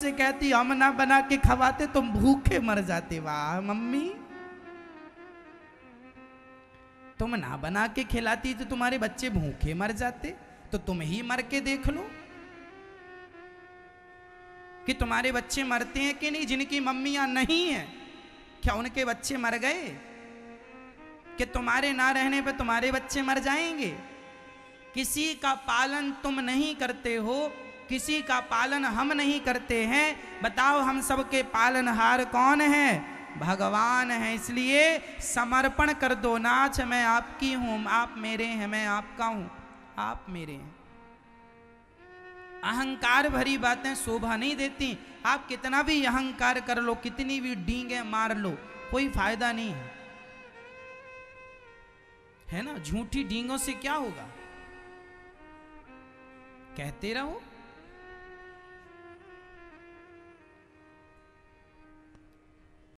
से कहती, हम ना बना के खवाते, तुम भूखे मर जाते। वाह, मम्मी। तुम ना बना के खिलाती तो तुम्हारे बच्चे भूखे मर जाते तो तुम ही मर के देख लो। कि तुम्हारे बच्चे मरते हैं कि नहीं, जिनकी मम्मियाँ नहीं है, क्या उनके बच्चे मर गए? कि तुम्हारे ना रहने पे तुम्हारे बच्चे मर जाएँगे? किसी का पालन तुम नहीं करते हो किसी का पालन हम नहीं करते हैं। बताओ हम सबके पालनहार कौन है? भगवान है, इसलिए समर्पण कर दो। नाच मैं आपकी हूँ, आप मेरे हैं, मैं आपका हूँ, आप मेरे हैं। अहंकार भरी बातें शोभा नहीं देती। आप कितना भी अहंकार कर लो, कितनी भी डींगे मार लो, कोई फ़ायदा नहीं है। है ना? झूठी डींगों से क्या होगा? कहते रहो।